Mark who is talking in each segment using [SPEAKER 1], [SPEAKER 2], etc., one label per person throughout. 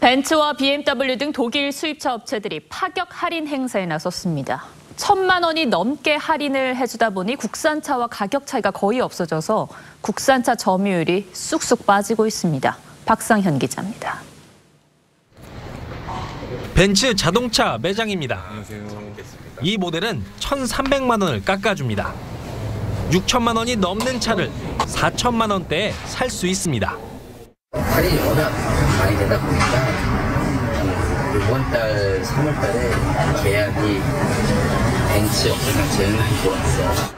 [SPEAKER 1] 벤츠와 BMW 등 독일 수입차 업체들이 파격 할인 행사에 나섰습니다. 천만 원이 넘게 할인을 해주다 보니 국산차와 가격 차이가 거의 없어져서 국산차 점유율이 쑥쑥 빠지고 있습니다. 박상현 기자입니다.
[SPEAKER 2] 벤츠 자동차 매장입니다. 이 모델은 1,300만 원을 깎아줍니다. 6천만 원이 넘는 차를 4천만 원대에 살 수 있습니다.
[SPEAKER 3] 할인이 워낙 많이 되다 보니까 이번 달 3월 달에 계약이 벤츠 업체랑 제일 많이 들어왔어요.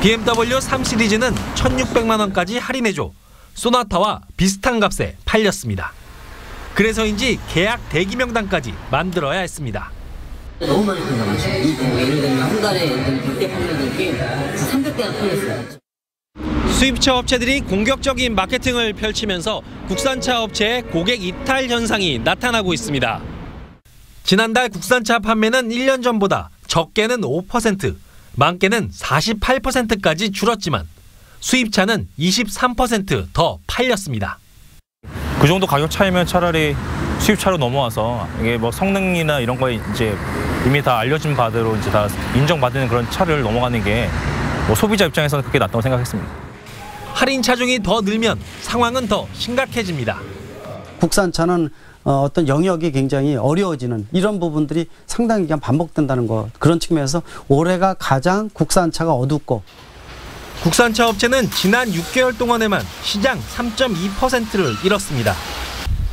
[SPEAKER 2] BMW 3 시리즈는 1,600만 원까지 할인해줘 소나타와 비슷한 값에 팔렸습니다. 그래서인지 계약 대기 명단까지 만들어야 했습니다.
[SPEAKER 3] 너무 많이 판다면서 예를 들면 한 달에 100대 팔리는 게 300대가 팔렸어요.
[SPEAKER 2] 수입차 업체들이 공격적인 마케팅을 펼치면서 국산차 업체의 고객 이탈 현상이 나타나고 있습니다. 지난달 국산차 판매는 1년 전보다 적게는 5%, 많게는 48%까지 줄었지만 수입차는 23%더 팔렸습니다.
[SPEAKER 4] 그 정도 가격 차이면 차라리 수입차로 넘어와서 이게 뭐 성능이나 이런 거에 이제 이미 다 알려진 바대로 이제 다 인정받는 그런 차를 넘어가는 게 뭐 소비자 입장에서는 그게 낫다고 생각했습니다.
[SPEAKER 2] 할인 차종이 더 늘면 상황은 더 심각해집니다.
[SPEAKER 5] 국산차는 어, 어떤 영역이 굉장히 어려워지는 이런 부분들이 상당히 그냥 반복된다는 거 그런 측면에서 올해가 가장 국산차가 어둡고
[SPEAKER 2] 국산차 업체는 지난 6개월 동안에만 시장 3.2%를 잃었습니다.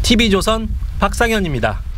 [SPEAKER 2] TV조선 박상현입니다.